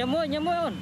nyamuk nyamuk on